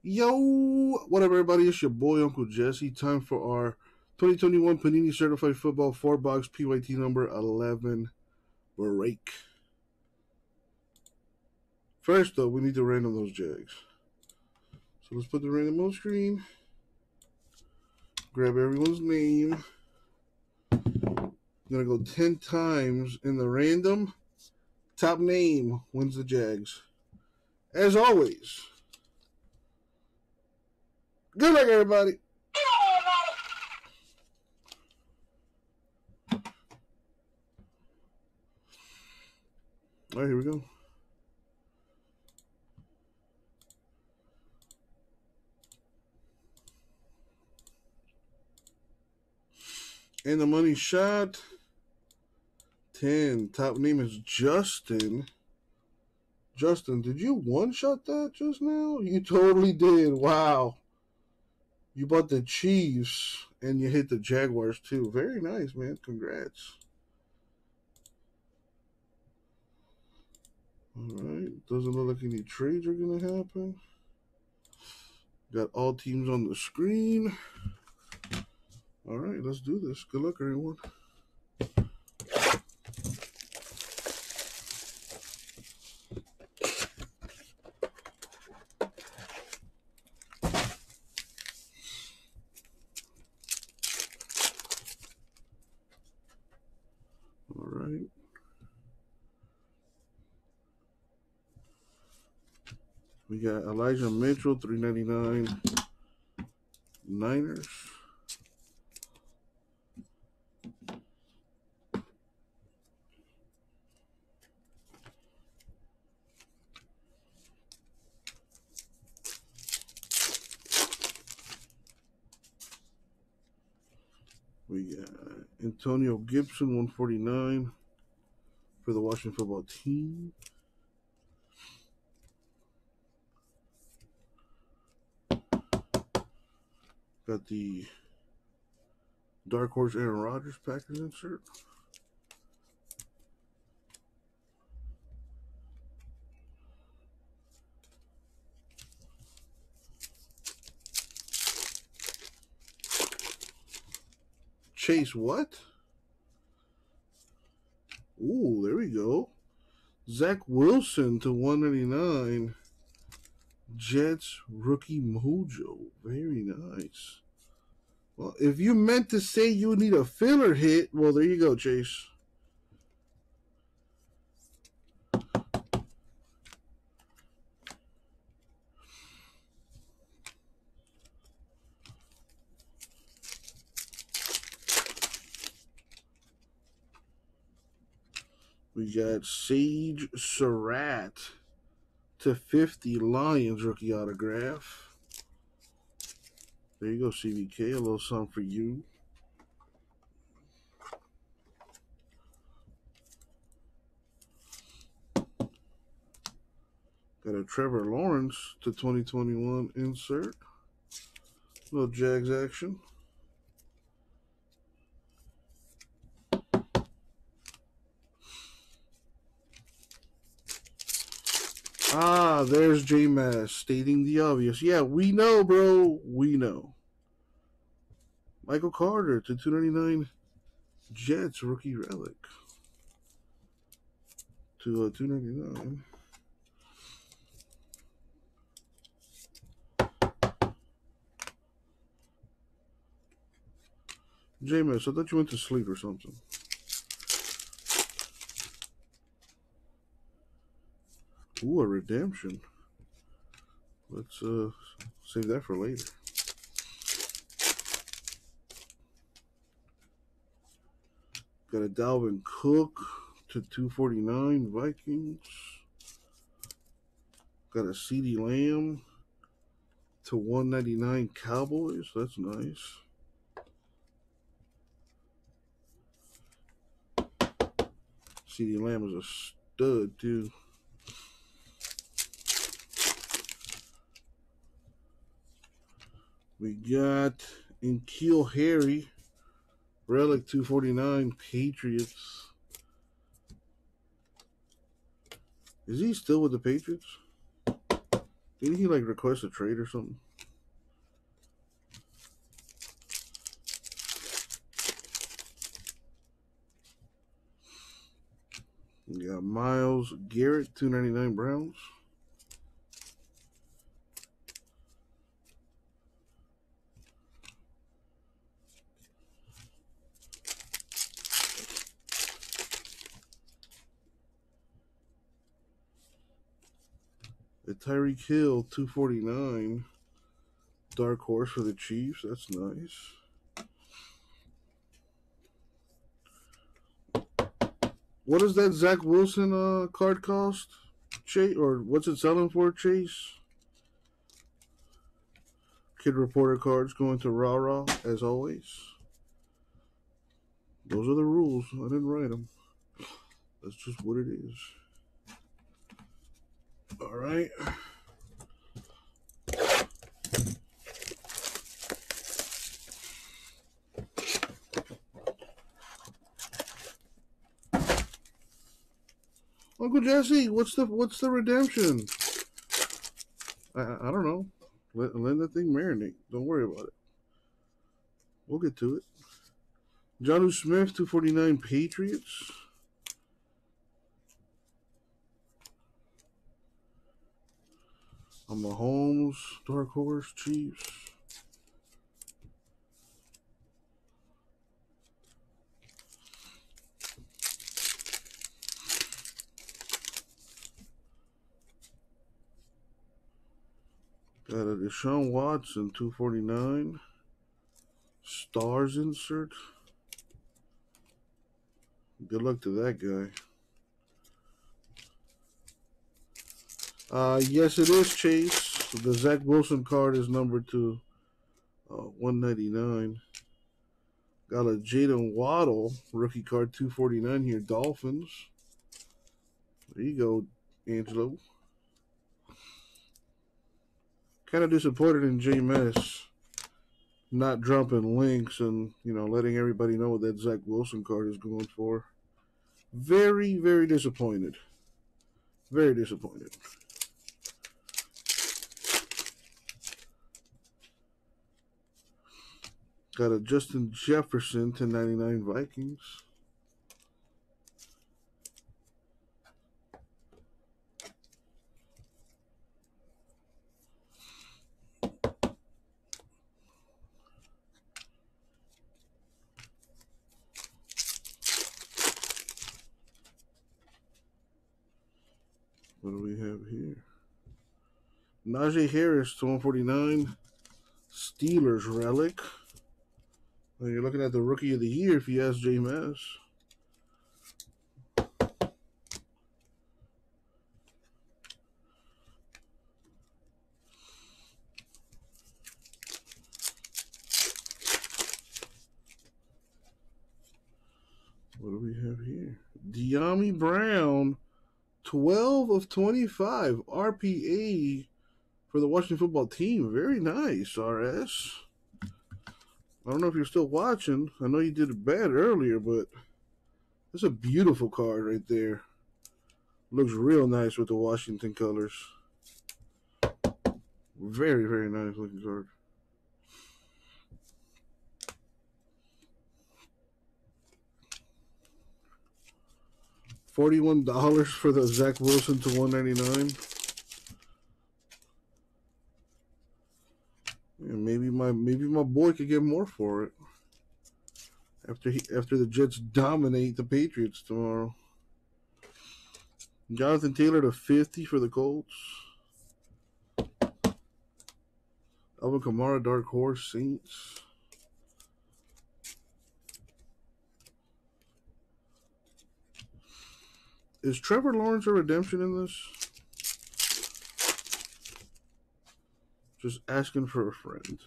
Yo, what up, everybody? It's your boy, Uncle Jesse. Time for our 2021 Panini Certified Football 4 box PYT number 11 break. First, though, we need to random those Jags. So let's put the random on screen. Grab everyone's name. I'm going to go 10 times in the random. Top name wins the Jags. As always, good luck, everybody. All right, here we go. And the money shot. 10. Top name is Justin. Justin, did you one shot that just now? You totally did. Wow. You bought the Chiefs and you hit the Jaguars too. Very nice, man. Congrats. All right. Doesn't look like any trades are going to happen. Got all teams on the screen. All right, let's do this. Good luck, everyone. All right. We got Elijah Mitchell, 399 Niners. We got Antonio Gibson, 149 for the Washington football team. Got the Dark Horse Aaron Rodgers Packers insert. Chase what? Ooh, there we go. Zach Wilson to 199. Jets rookie mojo. Very nice. Well, if you meant to say you need a filler hit, well, there you go, Chase. We got Sage Surratt to 50 Lions rookie autograph. There you go, CVK. A little something for you. Got a Trevor Lawrence to 2021 insert. A Little Jags action. Ah, there's J Mass stating the obvious. Yeah, we know, bro. We know. Michael Carter to 299 Jets rookie relic. To uh, 299. J Mass, I thought you went to sleep or something. Ooh, a redemption. Let's uh save that for later. Got a Dalvin Cook to 249 Vikings. Got a CeeDee Lamb to 199 Cowboys. That's nice. CeeDee Lamb is a stud too. We got N'Keal Harry, Relic 249, Patriots. Is he still with the Patriots? Didn't he like request a trade or something? We got Myles Garrett, two ninety nine Browns. Tyreek Hill, 249. Dark horse for the Chiefs. That's nice. What does that Zach Wilson uh, card cost, Chase? Or what's it selling for, Chase? Kid Reporter cards going to Raw Raw, as always. Those are the rules. I didn't write them. That's just what it is. All right. Uncle Jesse, what's the what's the redemption? I I don't know. Let let that thing marinate. Don't worry about it. We'll get to it. Jonnu Smith, two forty nine Patriots. On Dark Horse, Chiefs. Got a Deshaun Watson, 249. Stars insert. Good luck to that guy. Uh, yes, it is Chase. The Zach Wilson card is number to uh, 199. Got a Jaden Waddle rookie card 249 here. Dolphins. There you go, Angelo. Kind of disappointed in JMS not dropping links and you know letting everybody know what that Zach Wilson card is going for. Very, very disappointed. Very disappointed. Got a Justin Jefferson, 1099 Vikings. What do we have here? Najee Harris, 149. Steelers relic. Well, you're looking at the rookie of the year if you ask JMS. What do we have here? Dyami Brown, 12 of 25 RPA for the Washington football team. Very nice, RS. I don't know if you're still watching. I know you did bad earlier, but it's a beautiful card right there. Looks real nice with the Washington colors. Very, very nice looking card. Forty-one dollars for the Zach Wilson to one ninety-nine. Maybe my maybe my boy could get more for it. After he after the Jets dominate the Patriots tomorrow. Jonathan Taylor to fifty for the Colts. Alvin Kamara, Dark Horse, Saints. Is Trevor Lawrence a redemption in this? Just asking for a friend.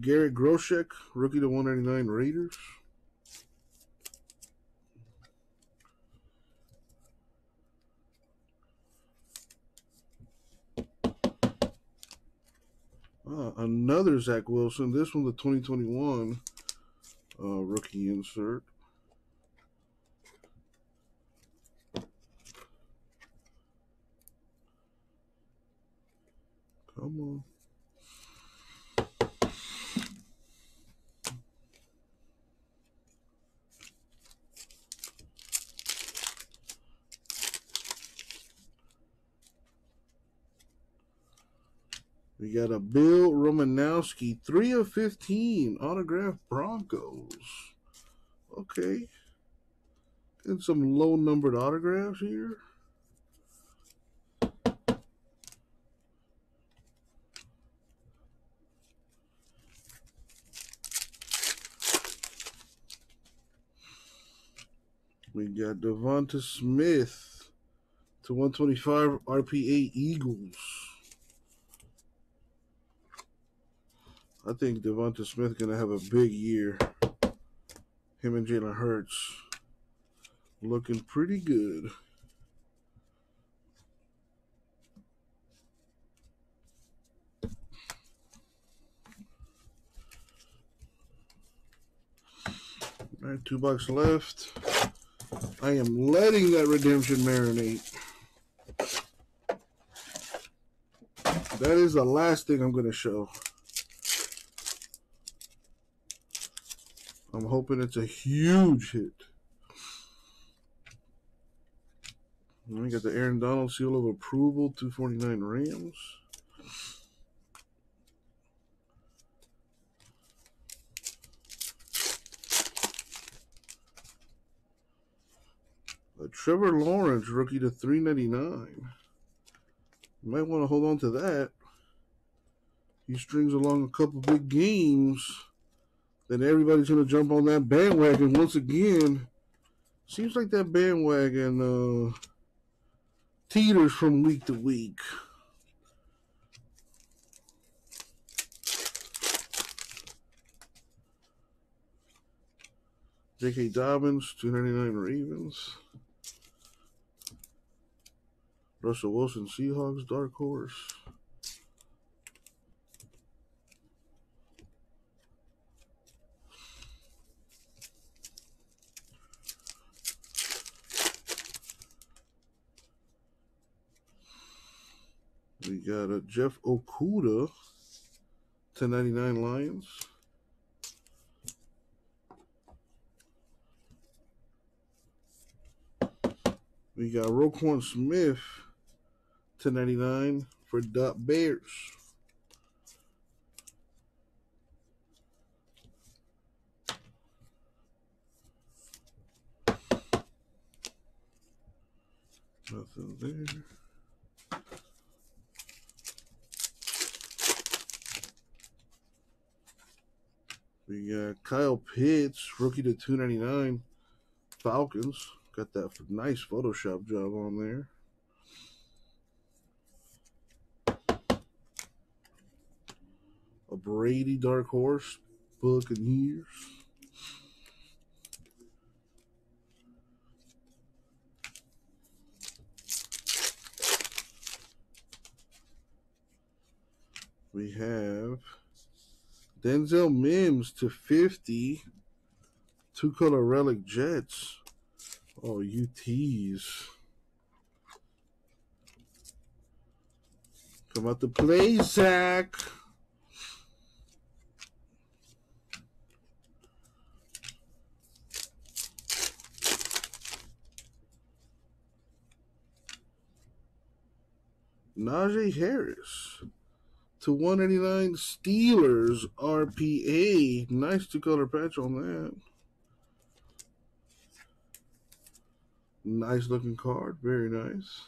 Gary Groshek, rookie to 199 Raiders. Ah, another Zach Wilson. This one, the 2021 uh, rookie insert. Come on. We got a Bill Romanowski, 3 of 15, autograph Broncos. Okay. And some low numbered autographs here. We got Devonta Smith to 125 RPA Eagles. I think Devonta Smith gonna have a big year. Him and Jalen Hurts looking pretty good. All right, two bucks left. I am letting that redemption marinate. That is the last thing I'm going to show. I'm hoping it's a huge hit. We got the Aaron Donald seal of approval, 249 Rams. Trevor Lawrence rookie to 399. You might want to hold on to that. He strings along a couple big games. Then everybody's going to jump on that bandwagon once again. Seems like that bandwagon uh, teeters from week to week. J.K. Dobbins, 299 Ravens. Russell Wilson, Seahawks, Dark Horse. We got a Jeff Okudah, 1099 Lions. We got Roquan Smith, 1099 for Dot Bears. Nothing there. We got Kyle Pitts, rookie to 299 Falcons. Got that nice Photoshop job on there. Brady Dark Horse, Buccaneers. We have Denzel Mims to 50. Two color relic Jets. Oh, UTs. Come out to play, Zach. Najee Harris to 189 Steelers RPA. Nice two color patch on that. Nice looking card. Very nice.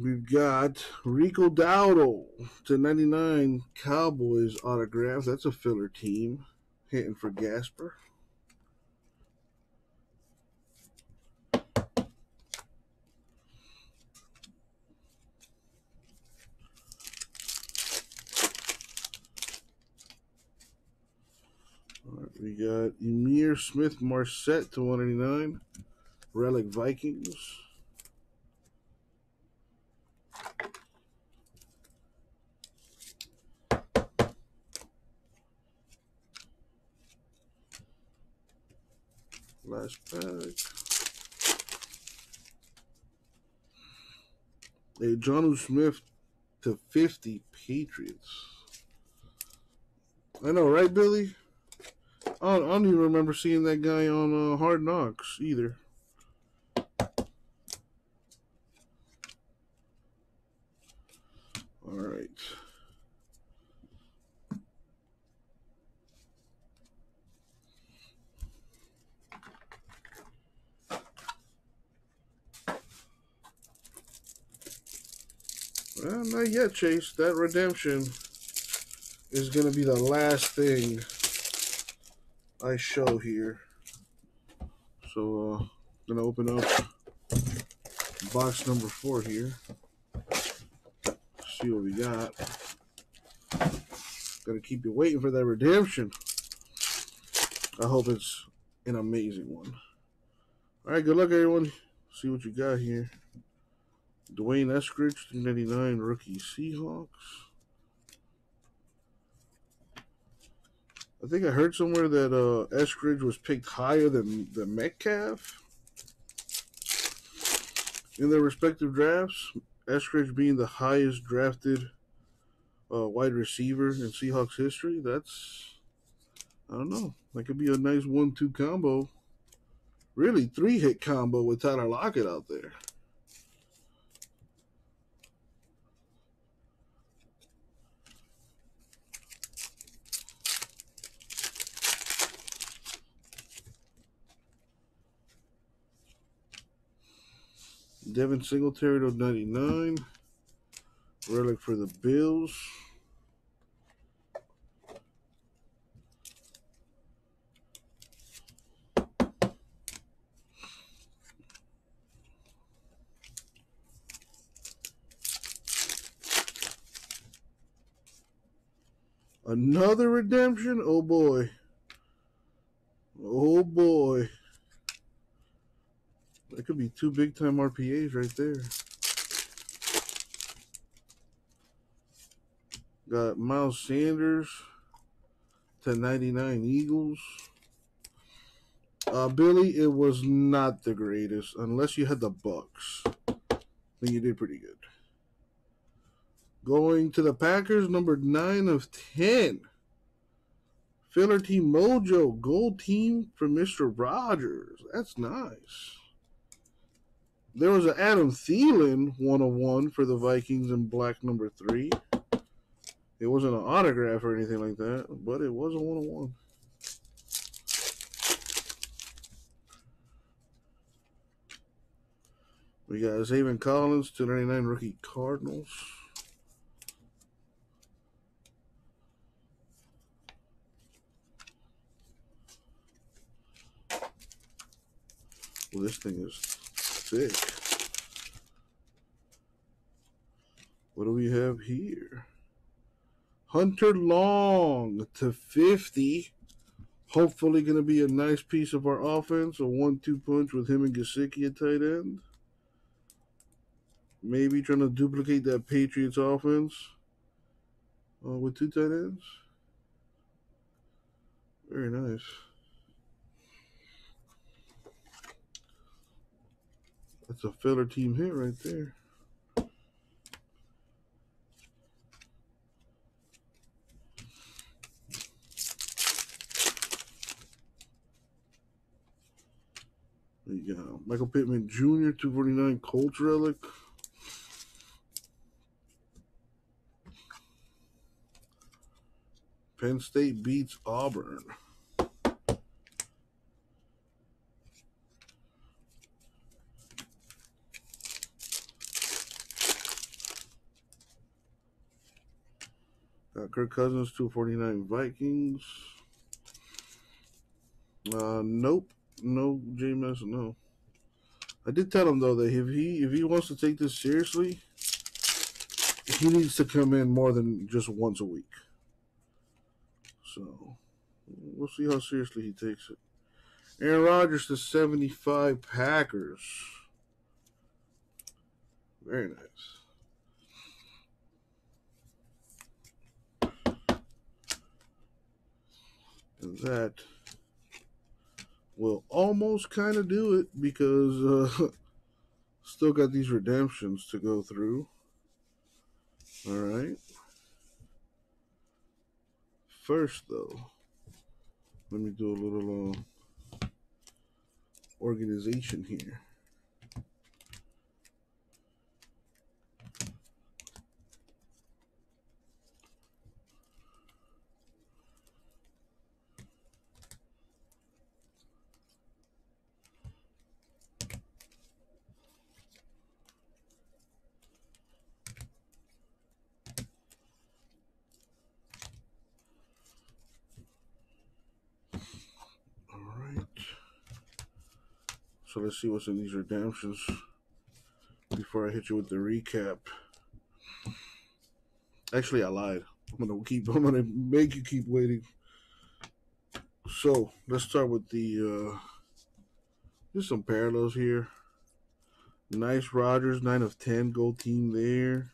We've got Rico Dowdle to 99 Cowboys autograph. That's a filler team. Hitting for Gasper. We got Ihmir Smith Marsette to 189. Relic Vikings. Last pack. A Jonnu Smith to 50 Patriots. I know, right, Billy? I don't, I don't even remember seeing that guy on uh, Hard Knocks either. All right. Yet, Chase. That redemption is going to be the last thing I show here. So, uh, going to open up box number four here. See what we got. Gonna keep you waiting for that redemption. I hope it's an amazing one. All right, good luck, everyone. See what you got here. D'Wayne Eskridge, 399 rookie Seahawks. I think I heard somewhere that uh, Eskridge was picked higher than, than Metcalf in their respective drafts. Eskridge being the highest drafted uh, wide receiver in Seahawks history. That's, I don't know. That could be a nice one two combo. Really, three hit combo with Tyler Lockett out there. Devin Singletary to 99. Relic for the Bills. Another redemption? Oh boy. Oh boy. That could be two big time RPAs right there. Got Miles Sanders to 99 Eagles. Uh, Billy, it was not the greatest unless you had the Bucks. Then you did pretty good. Going to the Packers, number 9 of 10. Filler Team Mojo, gold team for Mr. Rogers. That's nice. There was an Adam Thielen 101 for the Vikings in black number 3. It wasn't an autograph or anything like that, but it was a 101. We got Zaven Collins, 299 rookie Cardinals. Well, this thing is What do we have here? Hunter Long to 50. Hopefully going to be a nice piece of our offense. A one-two punch with him and Gesicki at tight end. Maybe trying to duplicate that Patriots offense uh, with two tight ends. Very nice. That's a filler team hit right there. We got Michael Pittman Jr., 249 Colts relic. Penn State beats Auburn. Kirk Cousins, 249 Vikings. Uh, nope. No, JMS, no. I did tell him though that if he if he wants to take this seriously, he needs to come in more than just once a week. So we'll see how seriously he takes it. Aaron Rodgers to 75 Packers. Very nice. And that will almost kind of do it because uh, still got these redemptions to go through. All right. First, though, let me do a little uh, organization here. Let's see what's in these redemptions before I hit you with the recap. Actually, I lied. I'm gonna keep. I'm gonna make you keep waiting. So let's start with the. uh Just some parallels here. Nice Rodgers, nine of ten, gold team there.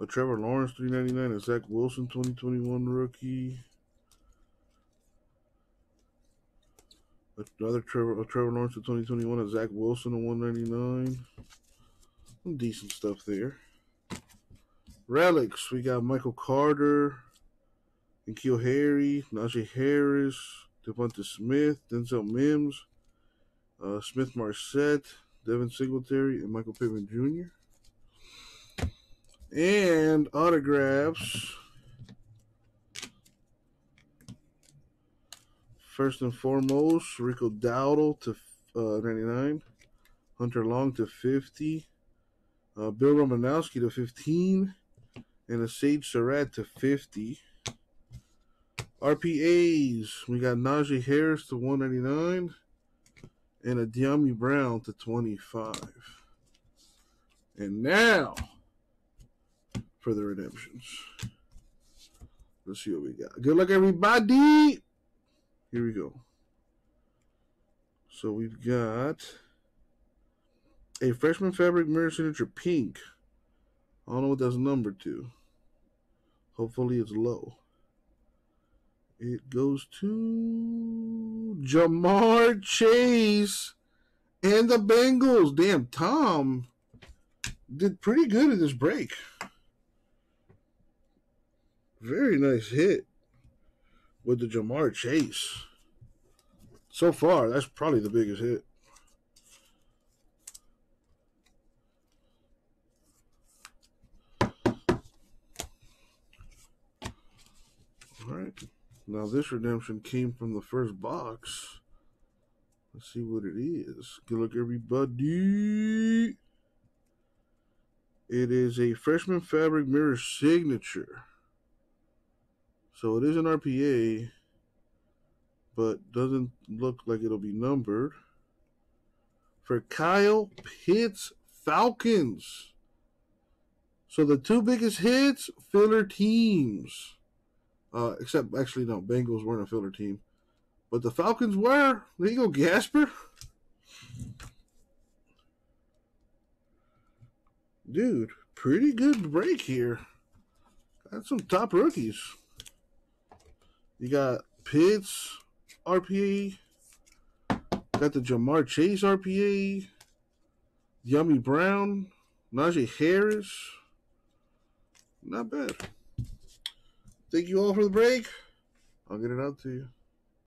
A Trevor Lawrence, three ninety nine. A Zach Wilson, twenty twenty one rookie. Another Trevor, Trevor Lawrence of 2021, a Zach Wilson of 199. Some decent stuff there. Relics, we got Michael Carter, N'Keal Harry, Najee Harris, Devonta Smith, Denzel Mims, uh, Smith Marsette, Devin Singletary, and Michael Pittman Jr. And autographs. First and foremost, Rico Dowdle to uh, 99, Hunter Long to 50, uh, Bill Romanowski to 15, and a Sage Surratt to 50. RPAs, we got Najee Harris to 199 and a Dyami Brown to 25. And now for the redemptions. Let's see what we got. Good luck, everybody. Here we go. So we've got a freshman fabric mirror signature pink. I don't know what that's numbered to. Hopefully it's low. It goes to Ja'Marr Chase and the Bengals. Damn, Tom did pretty good in this break. Very nice hit with the Ja'Marr Chase. So far, that's probably the biggest hit. All right. Now this redemption came from the first box. Let's see what it is. Good luck, everybody. It is a freshman fabric mirror signature. So it is an RPA, but doesn't look like it'll be numbered. For Kyle Pitts Falcons. So the two biggest hits, filler teams. Uh, except, actually, no, Bengals weren't a filler team. But the Falcons were. There you go, Gasper. Dude, pretty good break here. Got some top rookies. You got Pitts RPA. Got the Ja'Marr Chase RPA. Dyami Brown. Najee Harris. Not bad. Thank you all for the break. I'll get it out to you.